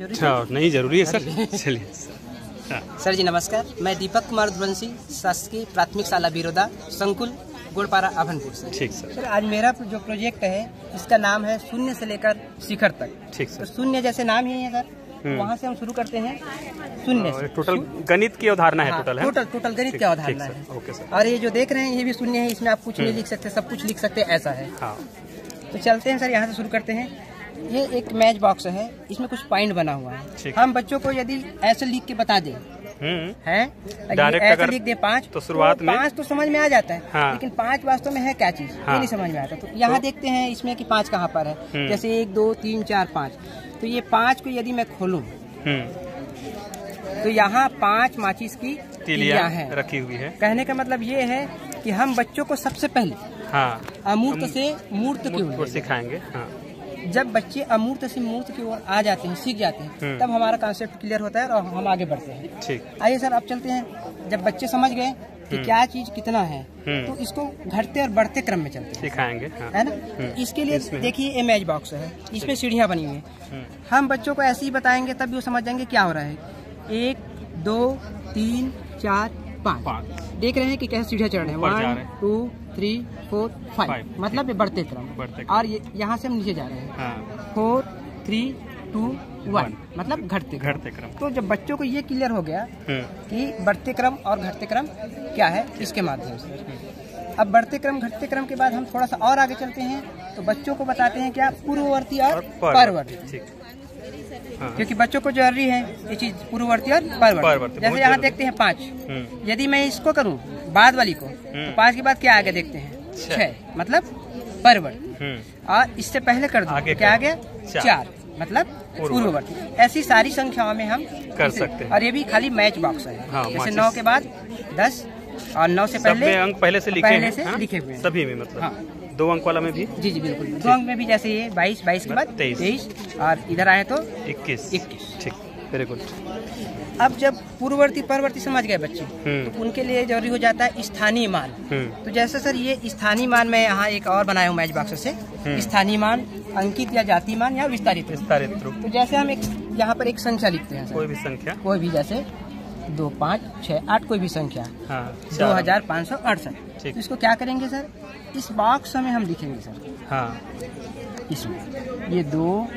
अच्छा नहीं ज़रूरी है सर। चलिए। हाँ, सर जी नमस्कार। मैं दीपक कुमार ध्वंसी शासकीय प्राथमिक शाला बिरोदा संकुल गोड़पारा अभनपुर से। ठीक सर। सर आज मेरा जो प्रोजेक्ट है इसका नाम है शून्य से लेकर शिखर तक। ठीक तो सर शून्य जैसे नाम ही है सर। हम्म। वहाँ से हम शुरू करते हैं। शून्य टोटल गणित की अवधारणा है हाँ, टोटल टोटल टोटल गणित क्या अवधारणा है। Okay sir. और ये जो देख रहे हैं ये भी शून्य है इसमें आप कुछ नहीं लिख सकते सब कुछ लिख सकते ऐसा है। हाँ। तो चलते हैं सर यहाँ से शुरू करते हैं। ये एक मैच बॉक्स है इसमें कुछ पॉइंट बना हुआ है। हम बच्चों को यदि ऐसे लिख के बता दें हम्म। है? ऐसे अगर- लिख दे पाँच तो शुरुआत तो में- पाँच तो समझ में आ जाता है हाँ। लेकिन पाँच वास्तव में है क्या चीज़? हाँ। ये नहीं समझ में आता। तो यहाँ तो, देखते हैं इसमें कि पाँच कहाँ पर है। हम्म। जैसे एक दो तीन चार पाँच। तो ये पाँच को यदि मैं खोलूं हम्म। तो यहाँ पाँच माचिस की तिलिया हैं। रखी हुई है। कहने का मतलब ये है कि हम बच्चों को सबसे पहले हाँ। अमूर्त से मूर्त की को सिखाएँगे हाँ। जब बच्चे अमूर्त से मूर्त की ओर आ जाते हैं सीख जाते हैं हम्म। तब हमारा कॉन्सेप्ट क्लियर होता है और हम आगे बढ़ते हैं। ठीक। आइए सर अब चलते हैं। जब बच्चे समझ गए कि क्या चीज़ कितना है हम्म। तो इसको घटते और बढ़ते क्रम में चलते हैं। सिखाएँगे हाँ। है ना? हम्म। इसके लिए देखिए ये मैच बॉक्स है। इसमें सीढ़ियाँ बनी हुई है। हम्म, हम बच्चों को ऐसे ही बताएँगे तब भी वो समझ जाएँगे क्या हो रहा है। एक दो तीन चार पाँच। देख रहे हैं कि कैसे सीढ़ियाँ चढ़ रहे हैं। One two three four five मतलब ये बढ़ते क्रम। और ये यहाँ से हम नीचे जा रहे हैं। हाँ। फोर थ्री टू वन मतलब घटते घटते क्रम। तो जब बच्चों को ये क्लियर हो गया हम्म कि बढ़ते क्रम और घटते क्रम क्या है इसके माध्यम से। अब बढ़ते क्रम घटते क्रम के बाद हम थोड़ा सा और आगे चलते हैं। तो बच्चों को बताते हैं क्या? पूर्ववर्ती और परवर्ती। हाँ क्योंकि बच्चों को ज़रूरी है ये चीज़ पूर्ववर्ती और परवर्ती, जैसे यहाँ देखते हैं पाँच। हम्म। यदि मैं इसको करूँ बाद वाली को तो पाँच के बाद क्या आगे देखते हैं? छह। मतलब परवर्ती हम्म। और इससे पहले कर दो तो क्या आ गया? चार। मतलब पूर्ववर्ती। ऐसी सारी संख्याओं में हम कर सकते हैं। और ये भी खाली मैच बॉक्स है। हाँ, जैसे नौ के बाद दस और नौ से पहले अंक पहले से लिखे पहले हैं से हाँ? लिखे हुए सभी में मतलब। हाँ। दो अंक वाला में भी? जी जी बिल्कुल। दो अंक में भी जैसे ये बाईस बाईस के बाद तेईस। तेईस और इधर आए तो इक्कीस। इक्कीस। ठीक वेरी गुड अब जब पूर्ववर्ती परवर्ती समझ गए बच्चे हम्म। तो उनके लिए ज़रूरी हो जाता है स्थानीय मान। हम्म। तो जैसे सर ये स्थानीय मान में यहाँ एक और बनाया हूँ मैच बॉक्स से। स्थानीय मान अंकित या जाति मान या विस्तारित विस्तारित रूप। तो जैसे हम एक यहाँ पर एक संख्या लिखते हैं कोई भी संख्या। कोई भी जैसे दो पाँच छः आठ कोई भी संख्या। हाँ दो हज़ार पाँच सौ अड़सठ। तो इसको क्या करेंगे सर? इस बॉक्स में हम लिखेंगे सर। हाँ। इसमें ये दो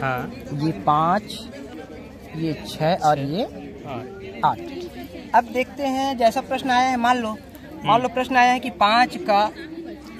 हाँ। ये पाँच ये छः और ये हाँ। आठ। अब देखते हैं जैसा प्रश्न आया है मान लो। मान लो प्रश्न आया है कि पाँच का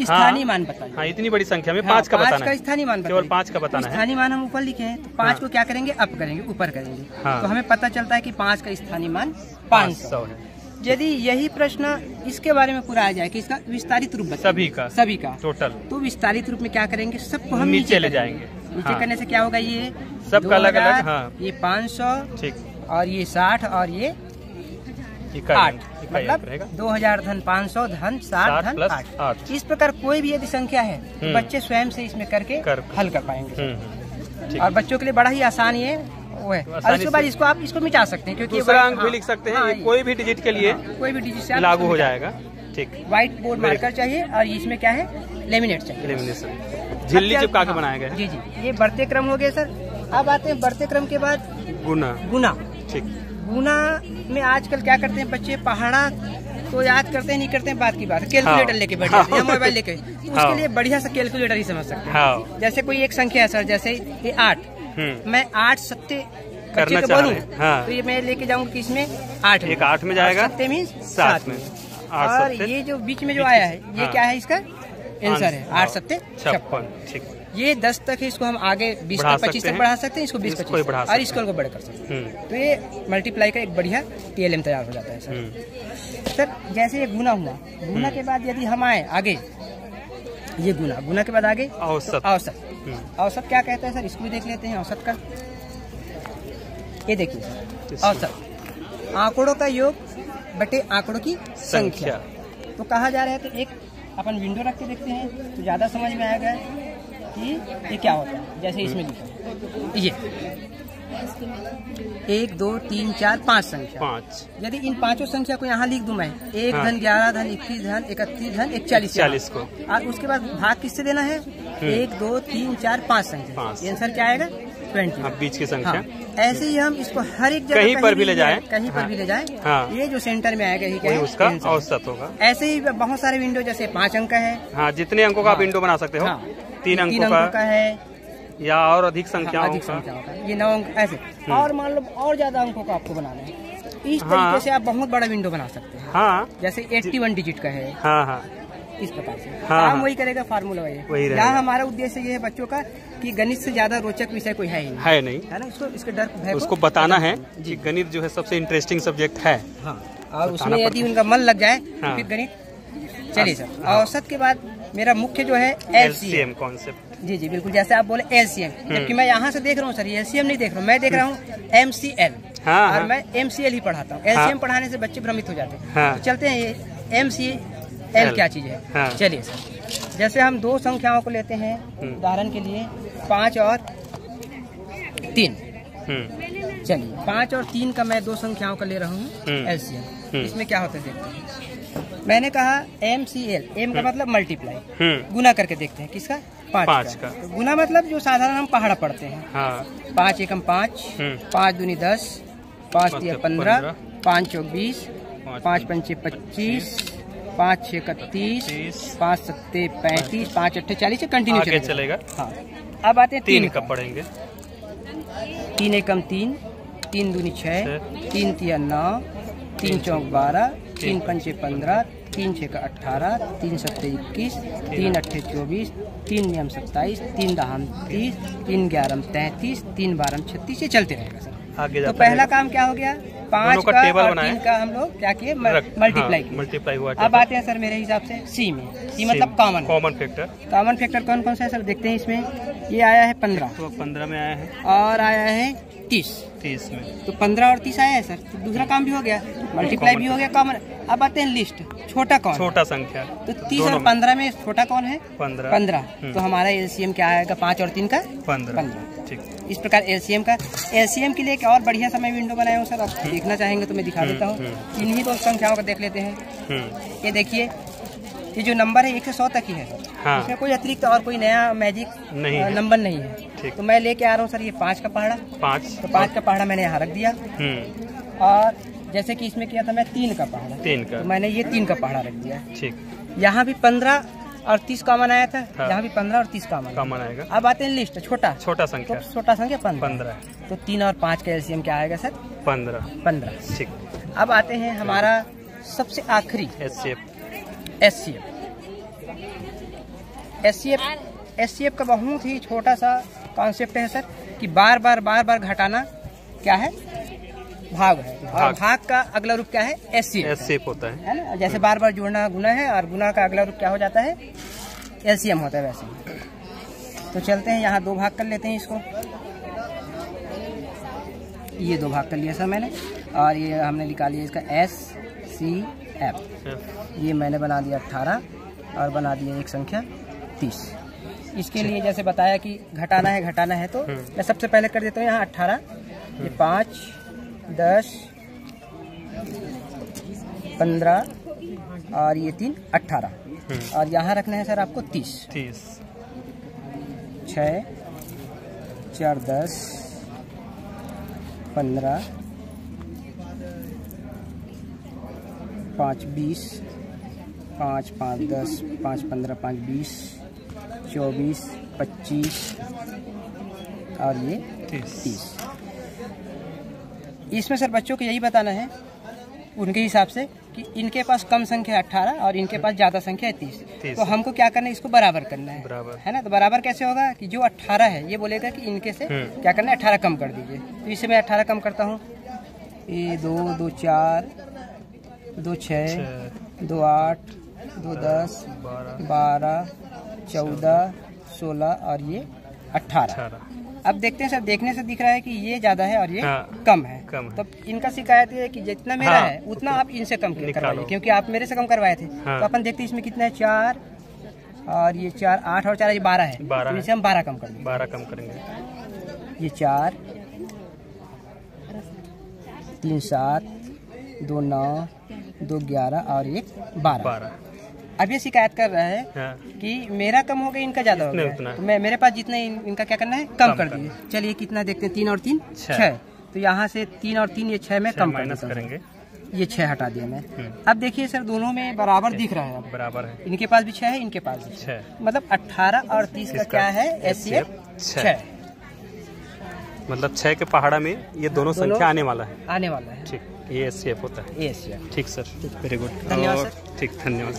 स्थानीय मान बताइए। हाँ इतनी बड़ी संख्या में हाँ, पाँच का बताना का स्थानीय मान केवल पाँच का बताना है। स्थानीय मान हम ऊपर लिखे हैं तो पाँच हाँ। को क्या करेंगे? अप करेंगे ऊपर करेंगे। हाँ। तो हमें पता चलता है कि पाँच का स्थानीय मान पाँच पाँच सौ है। यदि यही प्रश्न इसके बारे में पूरा आ जाए कि इसका विस्तारित रूप सभी का। सभी का। टोटल तो विस्तारित रूप में क्या करेंगे? सबको हम नीचे ले जाएँगे। नीचे हाँ। करने से क्या होगा ये? सबका अलग अलग हाँ। ये पाँच सौ और ये साठ और ये आठ। मतलब दो हज़ार धन पाँच सौ धन साठ धन आठ। इस प्रकार कोई भी यदि संख्या है तो हम्म। बच्चे स्वयं से इसमें करके हल कर पाएँगे। हम्म हम्म, और बच्चों के लिए बड़ा ही आसान ये वो है। और आसानी इसके बाद इसको आप इसको मिटा सकते हैं क्योंकि दूसरा अंक भी लिख सकते हैं हाँ, कोई भी डिजिट के लिए हाँ, कोई भी डिजिट से लागू हो जाएगा। ठीक। व्हाइट बोर्ड मार्कर चाहिए और इसमें क्या है? लेमिनेट चाहिए। एलिमिनेशन झिल्ली चिपका के बनाया गया जी जी। ये बढ़ते क्रम हो गए सर। अब आते हैं बढ़ते क्रम के बाद गुना। गुना। ठीक। गुना में आजकल क्या करते हैं बच्चे? पहाड़ा तो याद करते हैं नहीं करते हैं? बात की बात। कैलकुलेटर हाँ। लेके बैठे हैं या। मोबाइल लेके। तो हाँ। उसके लिए बढ़िया सा कैलकुलेटर ही समझ सकते हैं। हाँ। जैसे कोई एक संख्या है सर जैसे ये आठ। मैं आठ सत्ते करना चाह रहे हैं, हाँ। तो ये मैं लेके जाऊँगा किसमें आठ एक आठ में जाएगा, सत्ते मीन सात में। और ये जो बीच में जो आया है ये हाँ। क्या है। इसका? आंसर है। हाँ, आठ सत्ते छप्पन। ठीक। ये दस तक है इसको हम आगे बीस तक पच्चीस तक बढ़ा सकते हैं इसको बीस पच्चीस और इसको को बड़े कर सकते हैं। हम्म। तो ये मल्टीप्लाई का एक बढ़िया टीएलएम तैयार हो जाता है सर हम्म। सर जैसे ये गुना हुआ गुना के बाद यदि हम आए आगे ये गुना गुना के बाद आगे औसत। तो औसत हम्म। औसत क्या कहता है सर? इसको भी देख लेते हैं औसत का। ये देखिए। सर औसत। आंकड़ों का योग बटे आंकड़ों की संख्या। तो कहा जा रहा है तो एक अपन विंडो रख के देखते हैं तो ज़्यादा समझ में आएगा कि ये क्या होता है। जैसे इसमें लिखा। ये। एक दो तीन चार पाँच संख्या। पाँच। यदि इन पाँचों संख्या को यहाँ लिख दूँ मैं एक हाँ। धन ग्यारह धन इक्कीस धन इकतीस धन इकचालीस चालीस को। और उसके बाद भाग किससे देना है? एक दो तीन चार पाँच संख्या। आंसर क्या आएगा? ट्वेंटी हाँ, बीच की संख्या। हाँ, ऐसे ही हम इसको हर एक जगह कहीं पर भी ले जाए। कहीं पर हाँ। भी ले जाए। हाँ। ये जो सेंटर में आएगा ही क्या उसका औसत होगा। ऐसे ही बहुत सारे विंडो जैसे पाँच अंक का है। हाँ जितने अंकों का आप हाँ। विंडो बना सकते हो। हाँ, तीन अंकों का है या और अधिक हाँ, संख्याओं अधिक हम्म। ये नौ अंक ऐसे। और मान लो और ज़्यादा अंकों का आपको बनाना है। इस हाँ। तरीके से आप बहुत बड़ा विंडो बना सकते हैं। हाँ। जैसे 81 डिजिट का है। हाँ हाँ। इस प्रकार से। हाँ, काम हाँ। वही करेगा फार्मूला वही। यहाँ हमारा उद्देश्य ये है बच्चों का कि गणित से ज़्यादा रोचक विषय कोई है ही नहीं। है नहीं। है ना? इसको इसके डर भय उसको बताना है कि गणित जो है सबसे इंटरेस्टिंग सब्जेक्ट है। हाँ। और उसमें यदि उनका मन लग जाए तो हाँ। फिर गणित। चलिए सर हाँ। औसत के बाद मेरा मुख्य जो है एल सी एम कॉन्सेप्ट जी जी बिल्कुल जैसे आप बोले एल हम्म। जबकि मैं यहाँ से देख रहा हूँ सर एल नहीं देख रहा हूँ मैं देख रहा हूँ एम सी एल हाँ, और हाँ। मैं एम सी एल ही पढ़ाता हूँ एल हाँ। पढ़ाने से बच्चे भ्रमित हो जाते हैं हाँ। तो चलते हैं ये एम सी एल एल। क्या चीज़ है हाँ। चलिए सर जैसे हम दो संख्याओं को लेते हैं हम्म। उदाहरण के लिए पाँच और तीन हम्म चलिए पाँच और तीन का मैं दो संख्याओं का ले रहा हूँ हम्म। एलसीएम हम्म। इसमें क्या होता है देखते हैं मैंने कहा एम सी एल एम का मतलब मल्टीप्लाई हम्म। गुना करके देखते हैं किसका? पाँच पाँच का। तो गुना मतलब जो साधारण हम पहाड़ा पढ़ते हैं। हाँ। पाँच एकम पाँच हम्म। पाँच दूनी दस पाँच तिया पंद्रह पाँच चौक बीस पाँच पाँच पंचे पच्चीस पाँच छः इकतीस पाँच सत्ते पैंतीस पाँच। अट्ठे चालीस कंटिन्यू चलेगा। हाँ। अब आते हैं तीन तीन कब पढ़ेंगे? तीन एकम तीन तीन दूनी छः छः। तीन तिया नौ तीन चौक बारह तीन पंचे पंद्रह तीन छः का अट्ठारह तीन सत्ते इक्कीस तीन अट्ठे चौबीस तीन नियम सत्ताईस तीन दहम तीस तीन ग्यारह तैंतीस तीन बारह छत्तीस ये चलते रहेगा सर। आगे तो पहला काम क्या हो गया? पाँच का टेबल और तीन का हम लोग क्या किए? मल्टीप्लाई हाँ, मल्टीप्लाई हुआ अब आते हैं सर मेरे हिसाब से सी में। सी मतलब common common factor common factor कौन कौन सा है सर? देखते हैं इसमें। ये आया है पंद्रह। पंद्रह में आया है। और आया है तीस। तीस में तो पंद्रह और तीस आया है सर? तो दूसरा काम भी हो गया। मल्टीप्लाई भी हो गया कॉमन अब आते हैं लिस्ट छोटा कौन? छोटा संख्या। तो तीस और पंद्रह में छोटा कौन है? पंद्रह। पंद्रह। हम्म। तो हमारा एलसीएम क्या आएगा? पाँच और तीन का? पंद्रह। पंद्रह। ठीक। इस प्रकार एलसीएम का एलसीएम के लिए एक और बढ़िया सा मैं विंडो बनाया हूँ सर। आप देखना चाहेंगे तो मैं दिखा देता हूँ। हम्म, इन्हीं दो संख्याओं का देख लेते हैं। हम्म। ये देखिए ये जो नंबर है एक से सौ तक ही है। हाँ। इसमें कोई अतिरिक्त और कोई नया मैजिक नहीं नंबर नहीं है। तो मैं लेके आ रहा हूँ सर ये पाँच का पहाड़ा। पाँच। तो पाँच का पहाड़ा मैंने यहाँ रख दिया। हम्म। और जैसे कि इसमें किया था मैं तीन का पहाड़ा। तीन का। तो मैंने ये तीन का पहाड़ा रख दिया। ठीक। यहाँ भी पंद्रह और तीस कॉमन आया था हाँ। यहाँ भी पंद्रह और तीस कॉमन कॉमन आएगा। अब आते हैं लिस्ट छोटा। छोटा तो संख्या छोटा संख्या पंद्रह। पंद्रह। तो तीन और पाँच का एलसीएम क्या आएगा सर? पंद्रह। पंद्रह। ठीक। अब आते हैं हमारा सबसे आखिरी। S C F S C F S C F S C F का बहुत ही छोटा सा कॉन्सेप्ट है सर कि बार बार बार बार घटाना क्या है? भाग है। और भाग। का अगला रूप क्या है? एस सी एस सी होता है। है ना? जैसे बार बार जोड़ना गुना है और गुना का अगला रूप क्या हो जाता है? एलसीएम होता है वैसे। तो चलते हैं यहाँ दो भाग कर लेते हैं इसको। ये दो भाग कर लिया सर मैंने। और ये हमने निकाल लिया इसका एस सी एफ़ ये मैंने बना दिया अट्ठारह और बना दिया एक संख्या तीस। इसके लिए जैसे बताया कि घटाना है घटाना है तो हम्म। मैं सबसे पहले कर देता हूँ यहाँ अट्ठारह ये पाँच दस पंद्रह और ये तीन अट्ठारह। हम्म, और यहाँ रखना है सर आपको तीस। तीस। छः चार दस पंद्रह पाँच बीस पाँच पाँच दस पाँच पंद्रह पाँच बीस चौबीस पच्चीस और ये तीस। इसमें सर बच्चों को यही बताना है उनके हिसाब से कि इनके पास कम संख्या अट्ठारह और इनके पास ज़्यादा संख्या है तीस। तो हमको क्या करना है इसको बराबर करना है। बराबर। है ना? तो बराबर कैसे होगा कि जो अट्ठारह है ये बोलेगा कि इनके से हम्म। क्या करना है अट्ठारह कम कर दीजिए। तो इसे मैं अट्ठारह कम करता हूँ। ये दो दो चार दो छः दो आठ दो दस बारह चौदह सोलह और ये अट्ठारह अठारह। अब देखते हैं सर देखने से दिख रहा है कि ये ज़्यादा है और ये हाँ, कम है। कम है। तो इनका शिकायत ये है कि जितना मेरा हाँ, है उतना आप इनसे कम करवाइए क्योंकि आप मेरे से कम करवाए थे। हाँ। तो अपन देखते हैं इसमें कितना है चार और ये चार आठ और चार ये बारह है। बारह तो। इसे हम बारह कम कर देंगे। बारह कम करेंगे। ये चार तीन सात दो नौ दो ग्यारह और एक बारह। बारह। अब ये शिकायत कर रहा है हाँ। कि मेरा कम हो गया इनका ज़्यादा हो गया। तो मैं मेरे पास जितना इन, इनका क्या करना है? कम कम कर दीजिए चलिए कितना देखते हैं? तीन और तीन? छह। तो यहाँ से तीन और तीन ये छह में कम कर करेंगे। ये छह हटा दिया मैं। हम्म। अब देखिए सर दोनों में बराबर दिख रहा है। बराबर है। इनके पास भी छह है इनके पास भी छह। मतलब अट्ठारह और तीस का क्या है? एस सी मतलब छह के पहाड़ा में ये दोनों संख्या आने वाला है। आने वाला है। ठीक ये एस होता है। एस ठीक सर। वेरी गुड धन्यवाद, ठीक धन्यवाद।